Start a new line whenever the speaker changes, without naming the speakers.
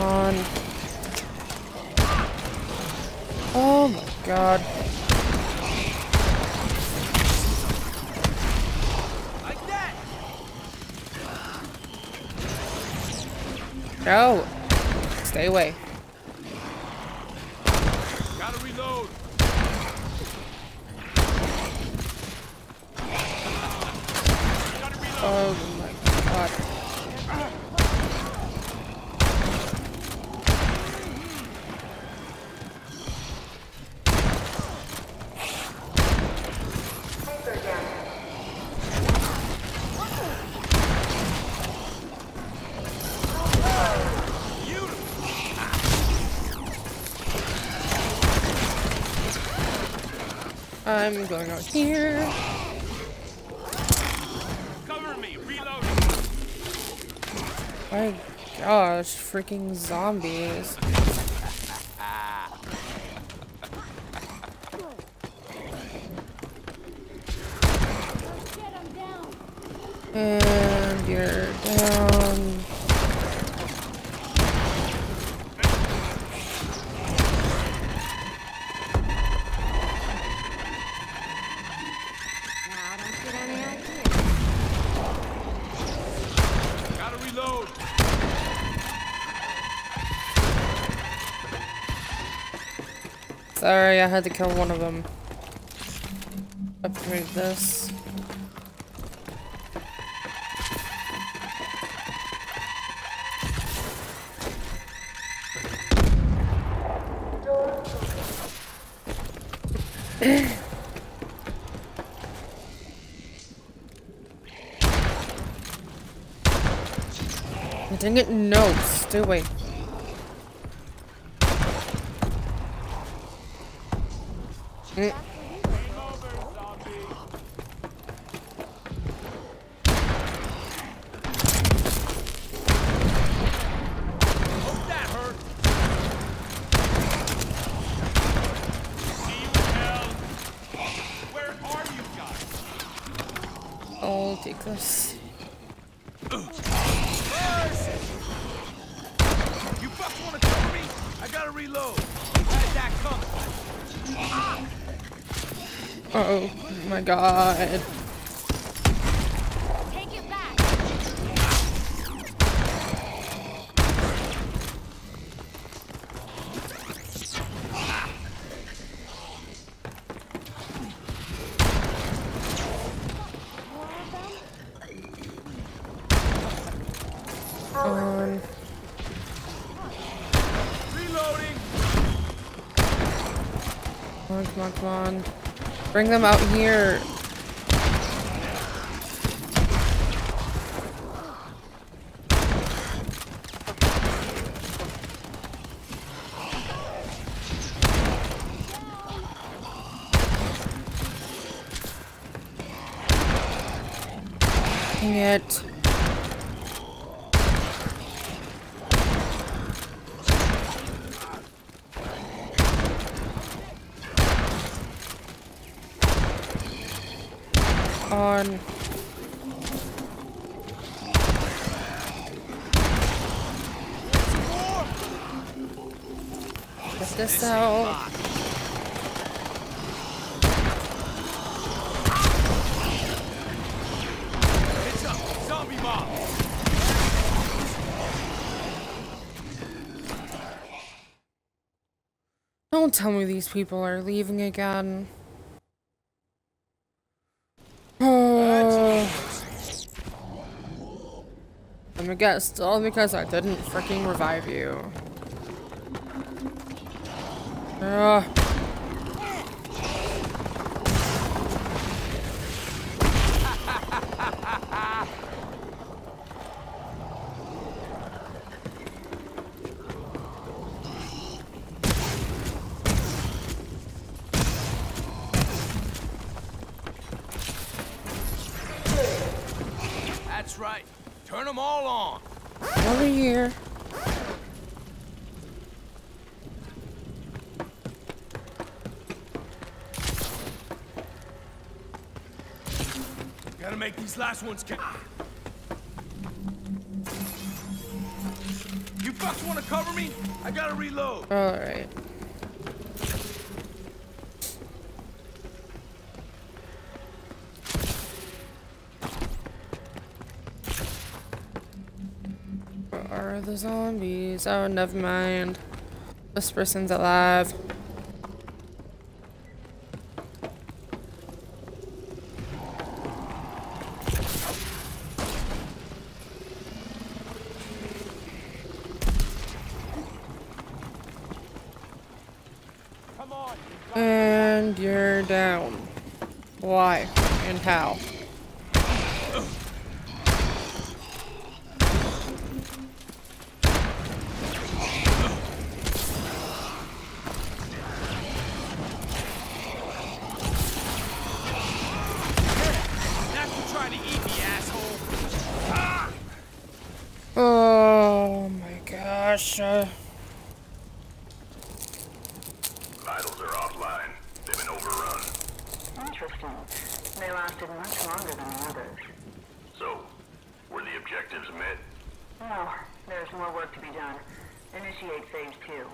on. Oh my god. No. Stay away.
Gotta reload. Gotta reload.
Oh. I'm going out here.
Cover me. Reload.
My gosh, freaking zombies. And you're down. Sorry, I had to kill one of them. Upgrade this. Dang it, no, stay away. This.
You fucks wanna cover me? I gotta reload. Had that coming.
Oh my god.
Take it back. More of them?
On.
Reloading.
Come on, come on, come on. Bring them out here. Dang it. On. Get this out.
It's up. Zombie mob.
Don't tell me these people are leaving again. Me guess, it's all because I didn't freaking revive you. Ugh.
Them all on.
Over here.
Gotta make these last ones count. You fucks wanna cover me? I gotta reload.
Alright. Are the zombies? Oh, never mind. This person's alive. And you're down. Why? And how? Gosh. Uh,
Vitals are offline. They've been overrun.
Interesting. They lasted much longer than the others.
So, were the objectives met?
No, there's more work to be done. Initiate phase two.